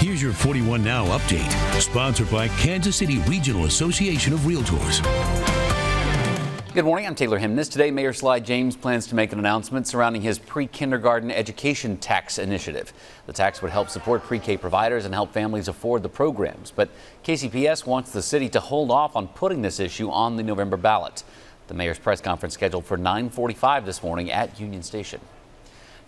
Here's your 41 Now update, sponsored by Kansas City Regional Association of Realtors. Good morning, I'm Taylor Hemness. Today, Mayor Sly James plans to make an announcement surrounding his pre-kindergarten education tax initiative. The tax would help support pre-K providers and help families afford the programs. But KCPS wants the city to hold off on putting this issue on the November ballot. The mayor's press conference scheduled for 945 this morning at Union Station.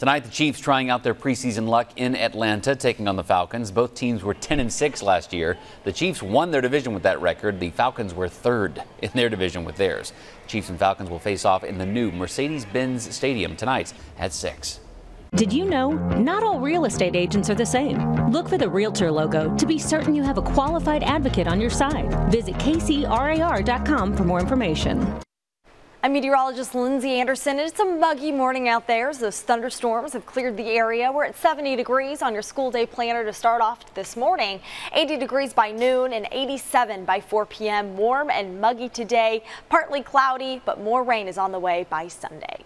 Tonight, the Chiefs trying out their preseason luck in Atlanta, taking on the Falcons. Both teams were 10 and 6 last year. The Chiefs won their division with that record. The Falcons were third in their division with theirs. Chiefs and Falcons will face off in the new Mercedes-Benz Stadium tonight at 6. Did you know not all real estate agents are the same? Look for the Realtor logo to be certain you have a qualified advocate on your side. Visit kcrar.com for more information. I'm meteorologist Lindsay Anderson. And it's a muggy morning out there as those thunderstorms have cleared the area. We're at 70 degrees on your school day planner to start off this morning. 80 degrees by noon and 87 by 4 p.m. Warm and muggy today, partly cloudy, but more rain is on the way by Sunday.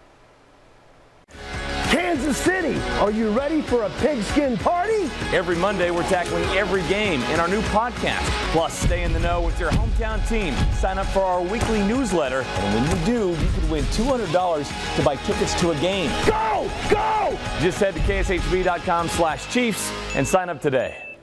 Kansas City, are you ready for a pigskin party? Every Monday, we're tackling every game in our new podcast. Plus, stay in the know with your hometown team. Sign up for our weekly newsletter, and when you do, you could win $200 to buy tickets to a game. Go! Go! Just head to kshb.com slash Chiefs and sign up today.